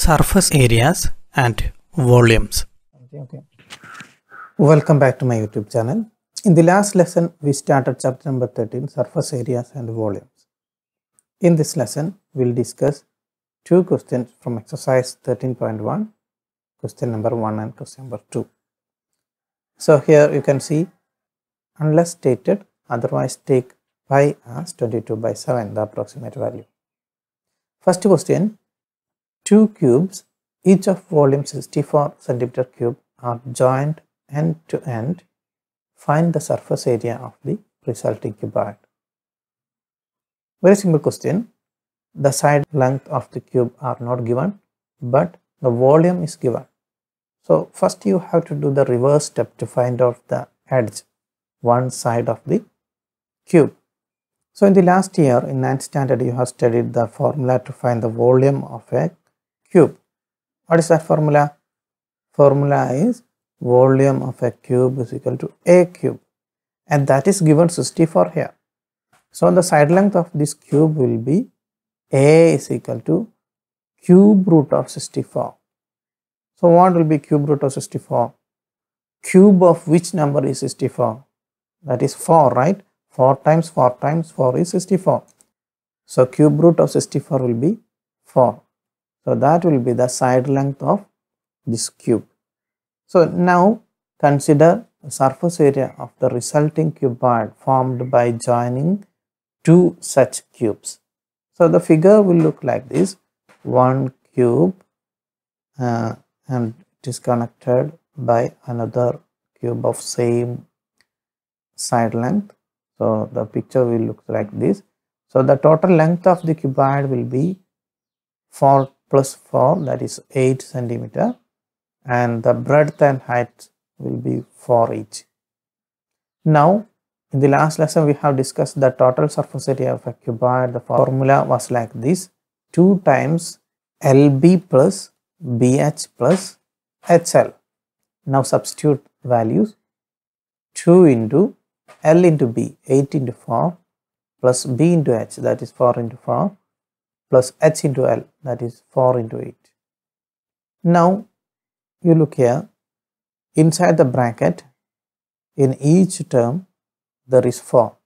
surface areas and volumes. Okay, okay. Welcome back to my YouTube channel. In the last lesson, we started chapter number 13, surface areas and volumes. In this lesson, we'll discuss two questions from exercise 13.1, question number 1 and question number 2. So here you can see, unless stated, otherwise take pi as 22 by 7, the approximate value. First question, two cubes, each of volume 64 centimeter cube are joined end to end. Find the surface area of the resulting cuboid. Very simple question. The side length of the cube are not given, but the volume is given. So first you have to do the reverse step to find out the edge, one side of the cube. So in the last year in 9th standard you have studied the formula to find the volume of a cube. What is that formula? Formula is volume of a cube is equal to a cube and that is given 64 here. So the side length of this cube will be a is equal to cube root of 64. So what will be cube root of 64? Cube of which number is 64? That is 4, right? 4 times 4 times 4 is 64. So cube root of 64 will be 4. So that will be the side length of this cube. So now consider the surface area of the resulting cuboid formed by joining two such cubes. So the figure will look like this. One cube uh, and it is connected by another cube of same side length. So the picture will look like this. So the total length of the cuboid will be 4 plus 4 that is 8 centimeter and the breadth and height will be 4 each. Now in the last lesson we have discussed the total surface area of a cuboid. The formula was like this 2 times LB plus BH plus HL. Now substitute values 2 into L into B 8 into 4 plus B into H that is 4 into 4 plus H into L that is 4 into 8. Now you look here inside the bracket in each term there is 4.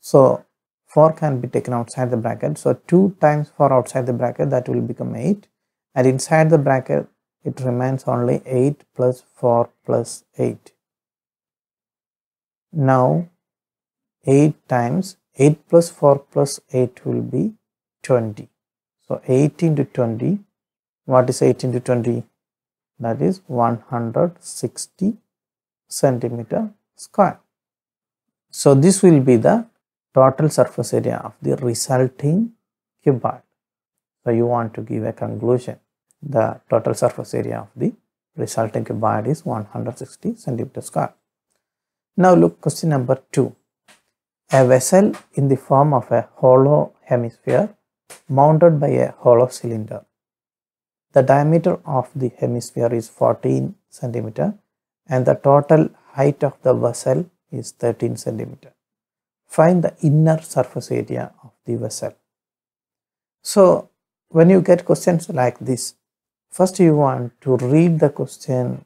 So 4 can be taken outside the bracket. So 2 times 4 outside the bracket that will become 8 and inside the bracket it remains only 8 plus 4 plus 8. Now 8 times 8 plus 4 plus 8 will be 20. So 18 to 20, what is 18 to 20? That is 160 centimeter square. So this will be the total surface area of the resulting cuboid. So you want to give a conclusion. The total surface area of the resulting cuboid is 160 centimeter square. Now look question number 2. A vessel in the form of a hollow hemisphere mounted by a hollow cylinder. The diameter of the hemisphere is 14 centimeter and the total height of the vessel is 13 centimeter. Find the inner surface area of the vessel. So when you get questions like this, first you want to read the question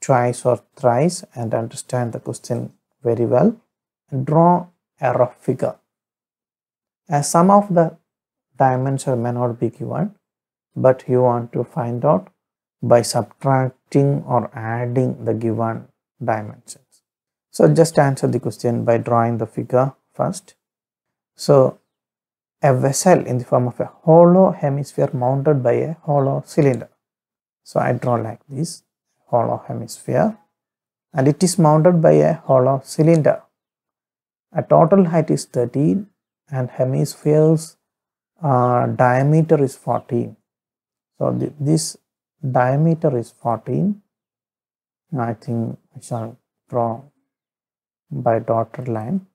twice or thrice and understand the question very well and draw a rough figure. As some of the dimension may not be given, but you want to find out by subtracting or adding the given dimensions. So just answer the question by drawing the figure first. So a vessel in the form of a hollow hemisphere mounted by a hollow cylinder. So I draw like this hollow hemisphere and it is mounted by a hollow cylinder. A total height is 13 and hemisphere's uh, diameter is 14. So th this diameter is 14. I think I shall draw by dotted line.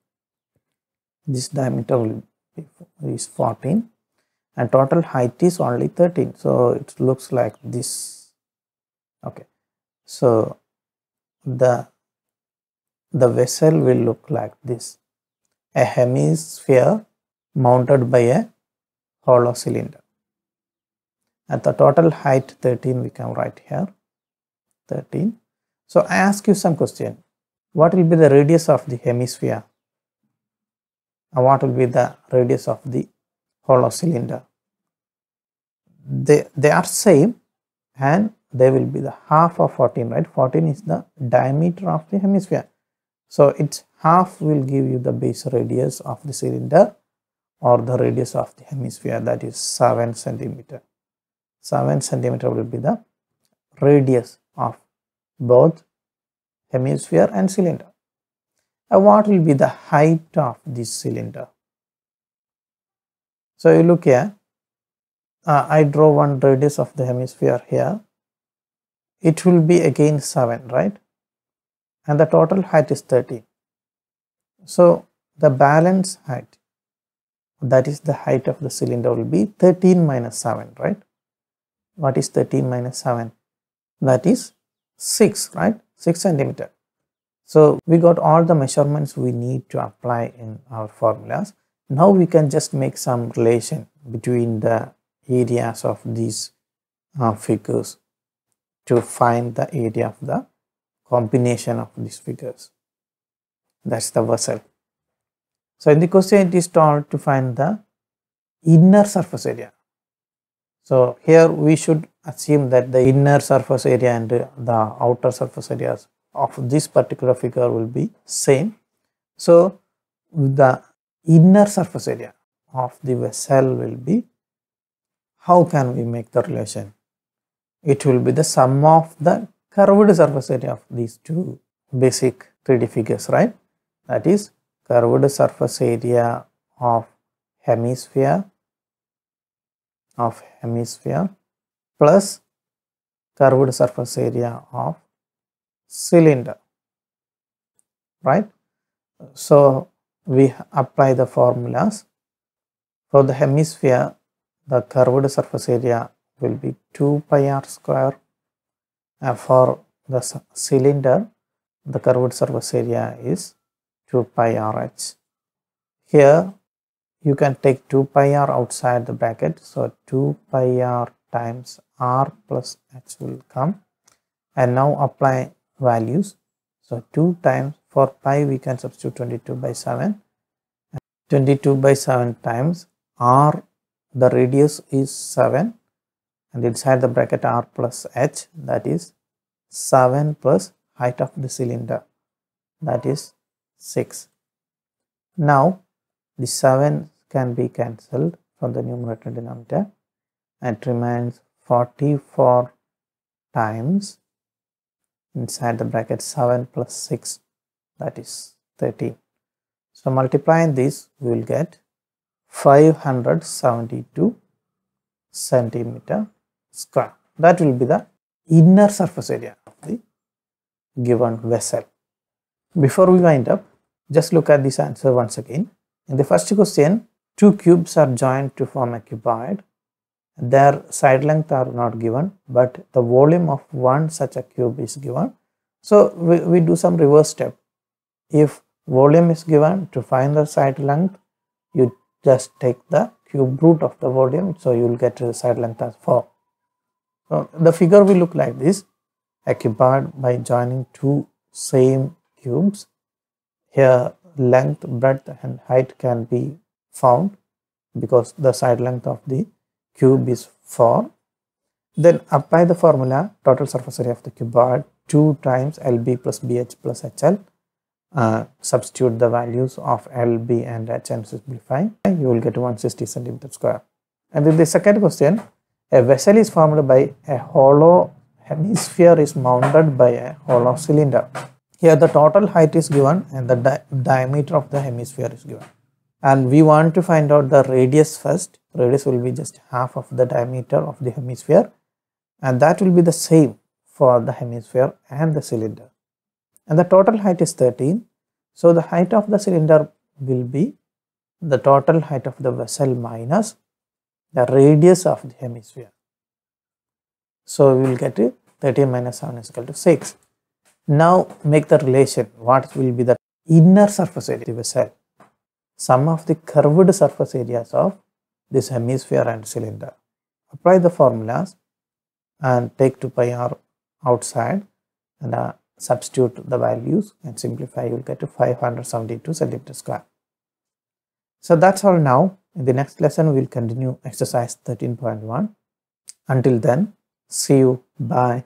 This diameter will be, is 14 and total height is only 13. So it looks like this. Okay. So the the vessel will look like this a hemisphere mounted by a hollow cylinder At the total height 13 we can write here 13. So I ask you some question. What will be the radius of the hemisphere? And what will be the radius of the hollow cylinder? They, they are same and they will be the half of 14, right? 14 is the diameter of the hemisphere. So its half will give you the base radius of the cylinder or the radius of the hemisphere that is 7 centimeter. 7 centimeter will be the radius of both hemisphere and cylinder. Now what will be the height of this cylinder? So you look here, uh, I draw one radius of the hemisphere here. It will be again 7, right? And the total height is 13. So the balance height, that is the height of the cylinder will be 13 minus 7, right? What is 13 minus 7? That is 6, right? 6 centimeter. So we got all the measurements we need to apply in our formulas. Now we can just make some relation between the areas of these uh, figures to find the area of the combination of these figures. That's the vessel. So in the question it is told to find the inner surface area. So here we should assume that the inner surface area and the outer surface areas of this particular figure will be same. So the inner surface area of the vessel will be how can we make the relation? It will be the sum of the curved surface area of these two basic 3D figures, right? That is curved surface area of hemisphere of hemisphere plus curved surface area of cylinder right? So we apply the formulas. For the hemisphere the curved surface area will be 2 pi r square. And for the cylinder the curved surface area is 2 pi r h here you can take 2 pi r outside the bracket. So 2 pi r times r plus h will come. And now apply values. So 2 times for pi we can substitute 22 by 7 22 by 7 times r the radius is 7 and inside the bracket r plus h that is 7 plus height of the cylinder. That is 6 now the 7 can be cancelled from the numerator and denominator and remains 44 times inside the bracket 7 plus 6 that is 13 so multiplying this we will get 572 centimeter square. That will be the inner surface area of the given vessel. Before we wind up just look at this answer once again in the first question two cubes are joined to form a cuboid. Their side length are not given, but the volume of one such a cube is given. So we, we do some reverse step. If volume is given to find the side length, you just take the cube root of the volume, so you will get the side length as 4. So the figure will look like this, a cuboid by joining two same cubes. Here length, breadth and height can be found because the side length of the cube is 4. Then apply the formula total surface area of the cuboid 2 times LB plus BH plus HL. Uh, substitute the values of LB and H and simplify. You will get 160 centimeter square. And then the second question, a vessel is formed by a hollow hemisphere is mounted by a hollow cylinder. Here the total height is given and the di diameter of the hemisphere is given. And we want to find out the radius first. Radius will be just half of the diameter of the hemisphere. And that will be the same for the hemisphere and the cylinder. And the total height is 13 so the height of the cylinder will be the total height of the vessel minus the radius of the hemisphere. So we will get 13 minus 7 is equal to 6 now make the relation what will be the inner surface area of the vessel sum of the curved surface areas of this hemisphere and cylinder apply the formulas and take 2 pi r outside and uh, substitute the values and simplify you will get to 572 centimeter square. So that's all now. In the next lesson we will continue exercise 13.1. Until then, see you. Bye.